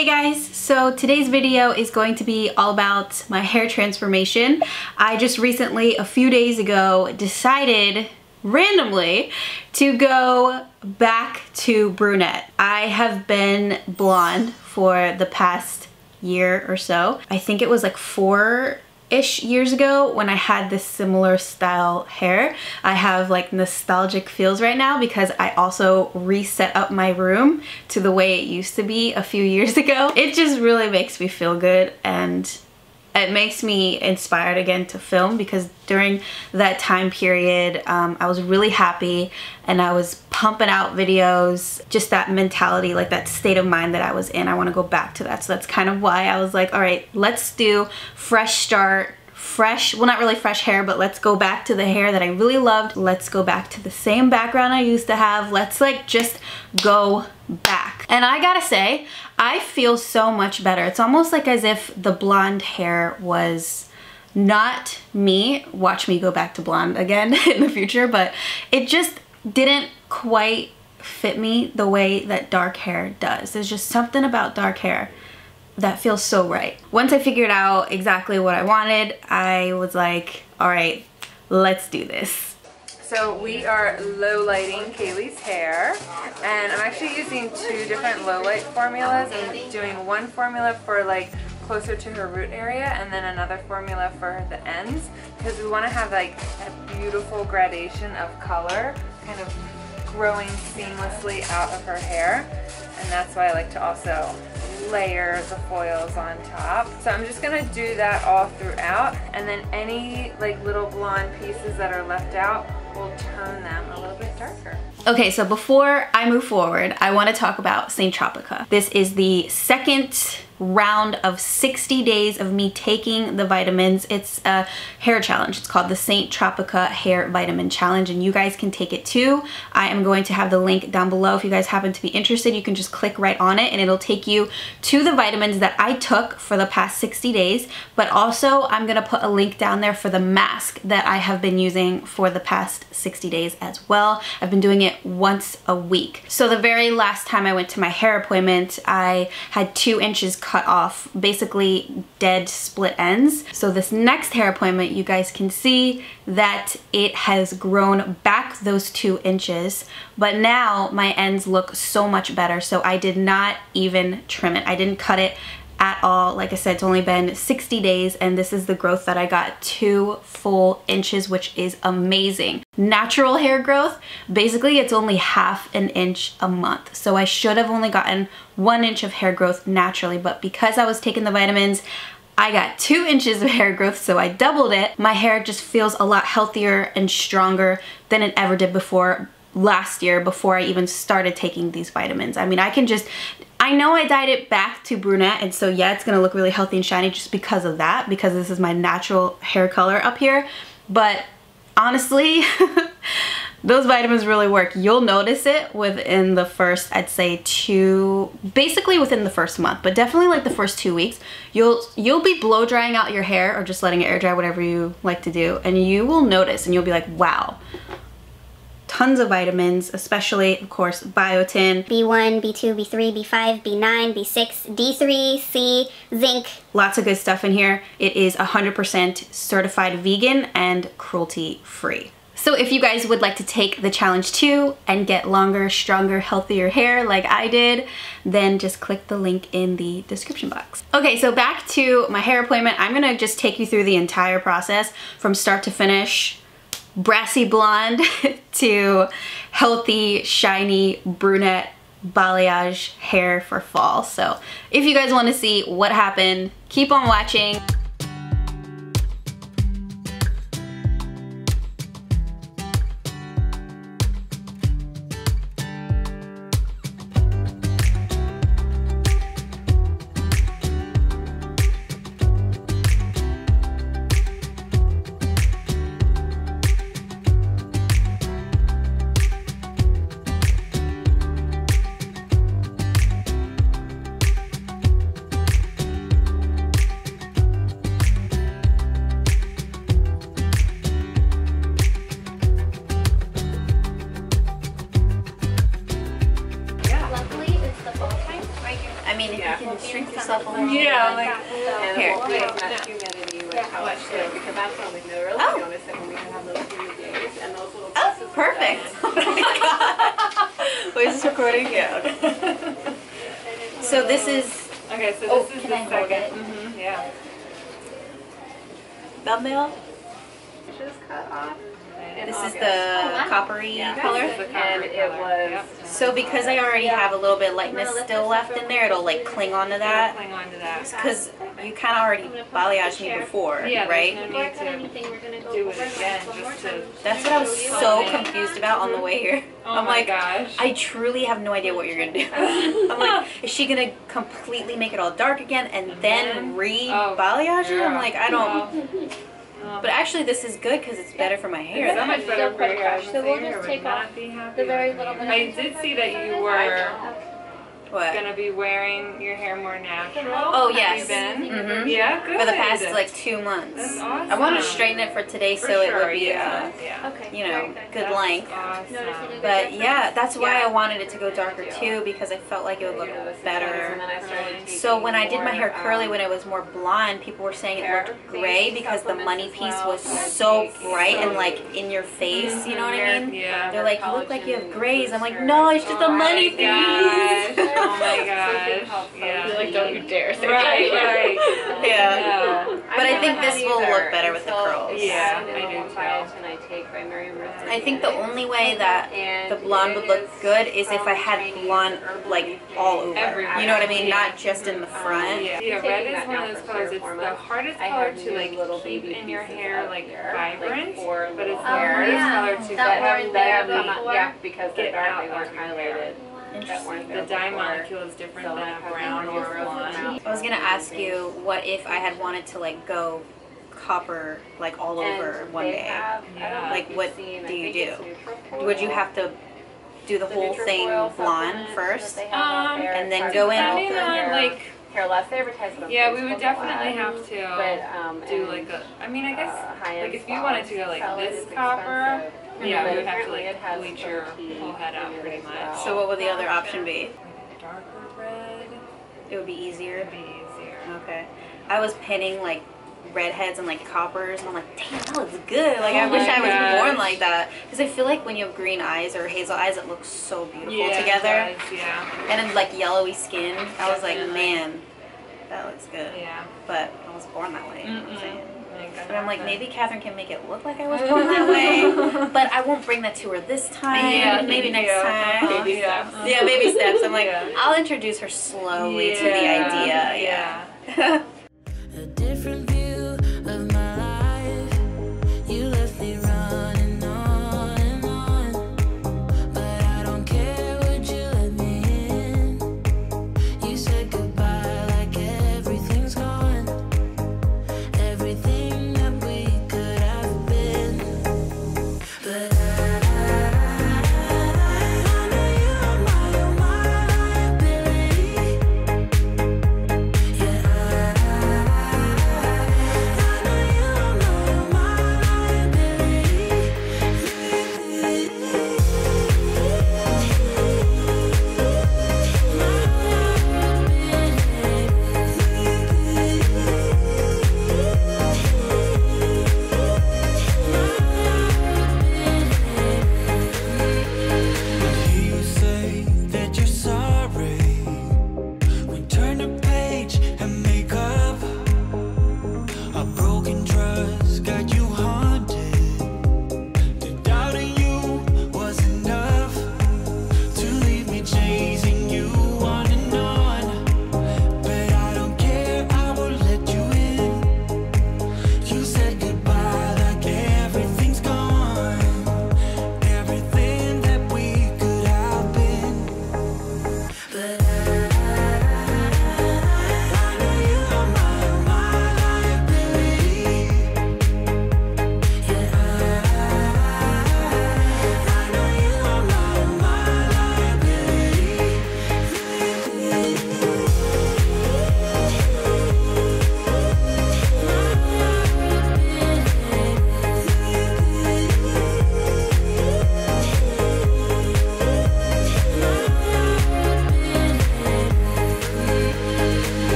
Hey guys, so today's video is going to be all about my hair transformation. I just recently, a few days ago, decided randomly to go back to brunette. I have been blonde for the past year or so. I think it was like four ish years ago when I had this similar style hair. I have like nostalgic feels right now because I also reset up my room to the way it used to be a few years ago. It just really makes me feel good and it makes me inspired again to film because during that time period um, I was really happy and I was pumping out videos just that mentality like that state of mind that I was in. I want to go back to that. So that's kind of why I was like all right let's do fresh start fresh, well not really fresh hair, but let's go back to the hair that I really loved. Let's go back to the same background I used to have. Let's like just go back. And I gotta say, I feel so much better. It's almost like as if the blonde hair was not me. Watch me go back to blonde again in the future, but it just didn't quite fit me the way that dark hair does. There's just something about dark hair that feels so right. Once I figured out exactly what I wanted, I was like, all right, let's do this. So we are low lighting Kayleigh's hair and I'm actually using two different low light formulas and doing one formula for like closer to her root area and then another formula for the ends because we want to have like a beautiful gradation of color kind of growing seamlessly out of her hair and that's why I like to also layer the foils on top. So I'm just gonna do that all throughout and then any like little blonde pieces that are left out will tone them a little bit darker. Okay, so before I move forward, I wanna talk about Saint Tropica. This is the second round of 60 days of me taking the vitamins. It's a hair challenge. It's called the Saint Tropica Hair Vitamin Challenge and you guys can take it too. I am going to have the link down below. If you guys happen to be interested, you can just click right on it and it'll take you to the vitamins that I took for the past 60 days. But also I'm gonna put a link down there for the mask that I have been using for the past 60 days as well. I've been doing it once a week. So the very last time I went to my hair appointment, I had two inches cut off basically dead split ends. So this next hair appointment, you guys can see that it has grown back those two inches, but now my ends look so much better. So I did not even trim it. I didn't cut it at all. Like I said, it's only been 60 days and this is the growth that I got, two full inches, which is amazing. Natural hair growth, basically it's only half an inch a month. So I should have only gotten one inch of hair growth naturally, but because I was taking the vitamins, I got two inches of hair growth, so I doubled it. My hair just feels a lot healthier and stronger than it ever did before last year before I even started taking these vitamins. I mean, I can just I know I dyed it back to brunette and so yeah, it's gonna look really healthy and shiny just because of that, because this is my natural hair color up here. But honestly, those vitamins really work. You'll notice it within the first, I'd say two, basically within the first month, but definitely like the first two weeks, you'll you'll be blow drying out your hair or just letting it air dry, whatever you like to do, and you will notice and you'll be like, wow, tons of vitamins, especially, of course, biotin. B1, B2, B3, B5, B9, B6, D3, C, zinc. Lots of good stuff in here. It is 100% certified vegan and cruelty-free. So if you guys would like to take the challenge too and get longer, stronger, healthier hair like I did, then just click the link in the description box. Okay, so back to my hair appointment. I'm gonna just take you through the entire process from start to finish brassy blonde to healthy, shiny brunette balayage hair for fall. So if you guys want to see what happened, keep on watching. Shrink yourself a little. Yeah, like, Here. Wait, not humidity, like how much too, because that's when we really Oh. notice it when we have those humid days and those little Oh, perfect. Wait, is this recording? Yeah. So this is okay, so this Oh, is the I second. Mhm, yeah. thumbnail. Just cut off. In This is August. the coppery Yeah. color. This is the And copper it color. was. Yep. So because I already have a little bit of lightness still left in there, it'll like cling onto It'll that. Cling on to that. Because you kind of already balayaged me before, Yeah, right? there's no need to do it again just to. That's what I was so confused about on the way here. Oh I'm my like, gosh. I truly have no idea what you're gonna do. I'm like, is she gonna completely make it all dark again and then then- re oh, balayage it? I'm like, I don't. Well, um, But actually, this is good because it's better for my Is hair. that much better for your hair? So we'll just take off the very little bit I did see that you were What? gonna be wearing your hair more natural. Oh, Have yes. You been? Mhm. Yeah, good. For the past like two months. That's I want to straighten it for today For so it sure, would be, yeah, uh, yeah. Okay. you know, good That's length. Awesome. But yeah, that's why Yeah. I wanted it to go darker too because I felt like it would look You know, better. And then I started So when I did my hair curly when it was more blonde, people were saying it looked gray because the money piece well. was So I so bright and like in your face. You know what I mean? Yeah. They're like, you look like you have grays. I'm like, no, it's just a Oh money my piece. Gosh. Oh my gosh. Yeah. You're like, don't you dare say Right, that. right. Yeah. No. But I I've think this had will either look better with the curls. it's Yeah, I do the too. I take by Mary I think the only way that And the blonde would look good is if I had blonde like all over. Everywhere. You know what I mean? Yeah. Not just in the um, front. Yeah, I'm yeah red is that one now of those for colors. It's the hardest I color to like little keep baby in your hair like vibrant, like but it's oh, the little hardest yeah. color to That get weren't They there have come before. out, yeah, because Get they're dark, they weren't of your highlighted. That The dye before. molecule is different So than I a have brown some or roses blonde. I was gonna ask you what if I had wanted to like go copper like all And over one day. have- I don't know if Like, what seen, do you do? Would you have to do the The whole thing Nutrafol blonde first? that they have out Um, and then go in about Depending their on like, hair loss. They advertise it on yeah, we would definitely lot. have to But um, do like a. I mean, I guess uh, like if you wanted to go like this copper, expensive. Yeah, But we would have to apparently it like has bleach your protein whole head out in it pretty as much. well. So what would the other option be? darker red It would be easier. It'd be easier. Okay. I was pinning like redheads and like coppers, and I'm like, damn, that looks good. Like I Oh wish my I was gosh. born like that because I feel like when you have green eyes or hazel eyes, it looks so beautiful Yeah, it together. does, yeah. And then like yellowy skin, I was like, Definitely. man, that looks good. Yeah. But I was born that way. you know what I'm Mm-mm. saying? Like, And I'm like, maybe Kathryn can make it look like I was born that way, but I won't bring that to her this time. Yeah, maybe thank next you. time. Baby yeah. steps. Yeah, baby steps. I'm like, Yeah. I'll introduce her slowly to the idea. Yeah. A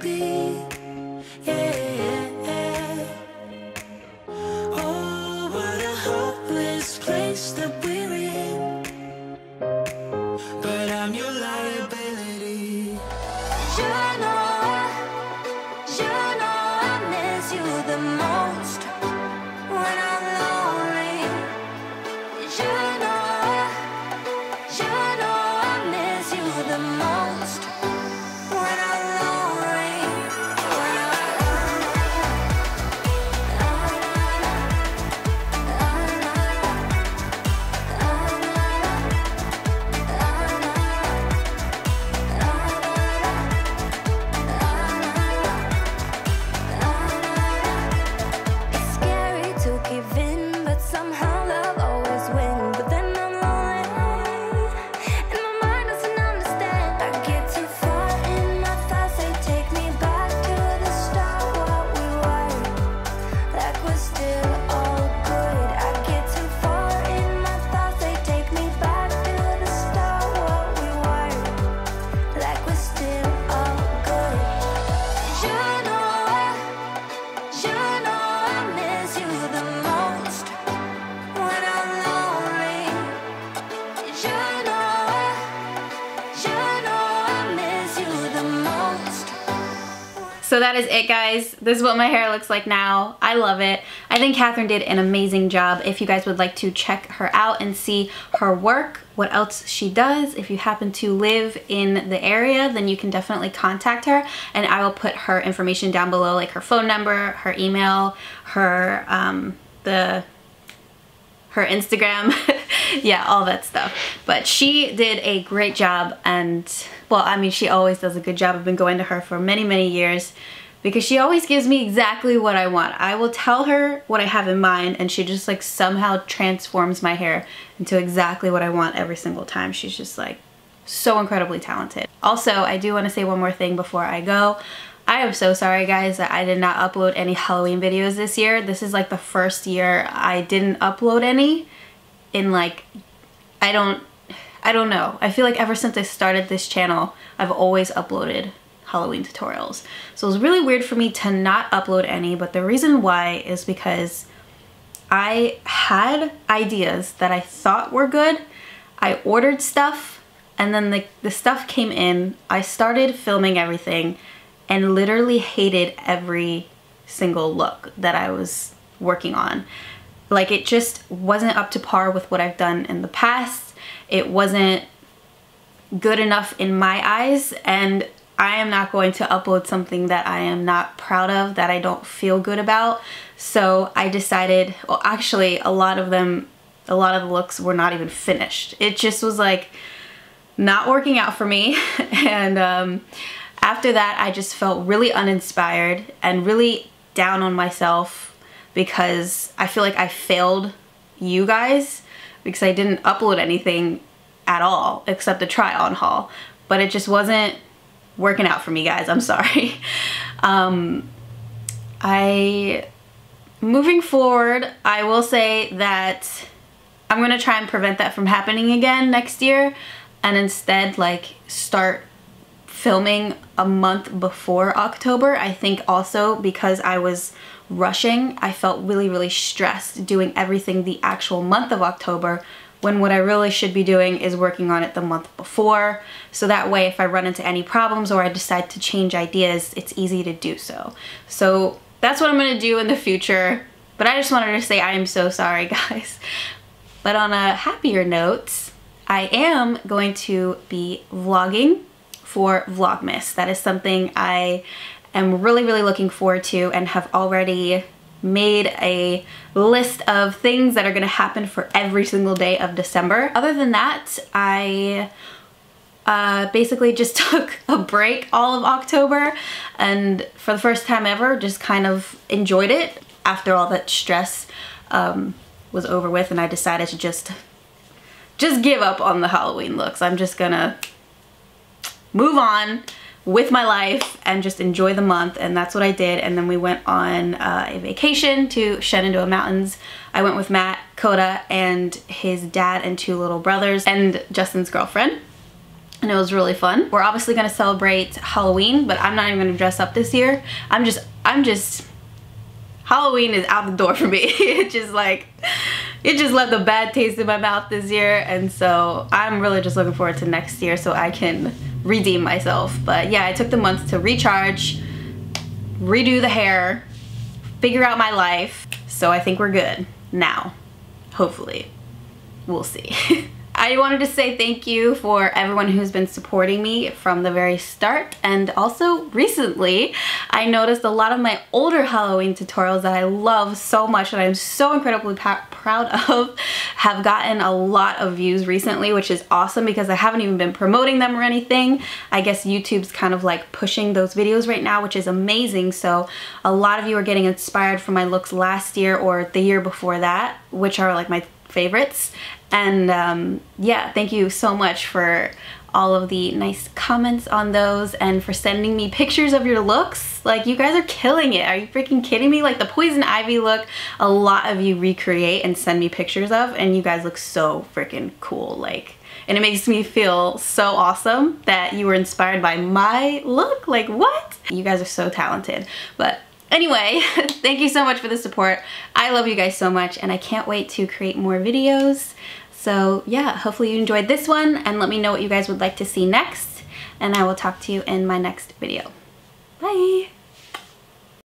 be is it guys. This is what my hair looks like now. I love it. I think Kathryn did an amazing job. If you guys would like to check her out and see her work, what else she does, if you happen to live in the area, then you can definitely contact her and I will put her information down below like her phone number, her email, her, um, the her Instagram, yeah, all that stuff. But she did a great job and, well, I mean, she always does a good job. I've been going to her for many, many years because she always gives me exactly what I want. I will tell her what I have in mind and she just like somehow transforms my hair into exactly what I want every single time. She's just like so incredibly talented. Also, I do want to say one more thing before I go. I am so sorry guys that I did not upload any Halloween videos this year. This is like the first year I didn't upload any in like, I don't, I don't know. I feel like ever since I started this channel, I've always uploaded Halloween tutorials. So it was really weird for me to not upload any, but the reason why is because I had ideas that I thought were good. I ordered stuff and then the, the stuff came in. I started filming everything and literally hated every single look that I was working on. Like it just wasn't up to par with what I've done in the past. It wasn't good enough in my eyes and I am not going to upload something that I am not proud of, that I don't feel good about. So I decided, well actually a lot of them, a lot of the looks were not even finished. It just was like not working out for me and um, after that, I just felt really uninspired and really down on myself because I feel like I failed you guys because I didn't upload anything at all except a try on haul. But it just wasn't working out for me guys, I'm sorry. Um, I, moving forward, I will say that I'm gonna try and prevent that from happening again next year and instead like start filming a month before October. I think also because I was rushing, I felt really, really stressed doing everything the actual month of October when what I really should be doing is working on it the month before. So that way if I run into any problems or I decide to change ideas, it's easy to do so. So that's what I'm gonna do in the future. But I just wanted to say I am so sorry guys. But on a happier note, I am going to be vlogging for Vlogmas. That is something I am really, really looking forward to and have already made a list of things that are to happen for every single day of December. Other than that, I uh, basically just took a break all of October and for the first time ever just kind of enjoyed it after all that stress um, was over with and I decided to just just give up on the Halloween looks. I'm just gonna move on with my life and just enjoy the month and that's what I did and then we went on uh, a vacation to Shenandoah Mountains. I went with Matt, Coda, and his dad and two little brothers and Justin's girlfriend and it was really fun. We're obviously gonna celebrate Halloween but I'm not even gonna dress up this year. I'm just, I'm just, Halloween is out the door for me. it just like, it just left a bad taste in my mouth this year and so I'm really just looking forward to next year so I can redeem myself. But yeah, I took the month to recharge, redo the hair, figure out my life. So I think we're good now, hopefully. We'll see. I wanted to say thank you for everyone who's been supporting me from the very start and also recently. I noticed a lot of my older Halloween tutorials that I love so much and I'm so incredibly proud of have gotten a lot of views recently which is awesome because I haven't even been promoting them or anything. I guess YouTube's kind of like pushing those videos right now which is amazing. So a lot of you are getting inspired from my looks last year or the year before that which are like my favorites and um, yeah, thank you so much for all of the nice comments on those and for sending me pictures of your looks. Like you guys are killing it. Are you freaking kidding me? Like the Poison Ivy look, a lot of you recreate and send me pictures of and you guys look so freaking cool. Like, and it makes me feel so awesome that you were inspired by my look. Like what? You guys are so talented. But Anyway, thank you so much for the support. I love you guys so much and I can't wait to create more videos. So yeah, hopefully you enjoyed this one and let me know what you guys would like to see next and I will talk to you in my next video. Bye!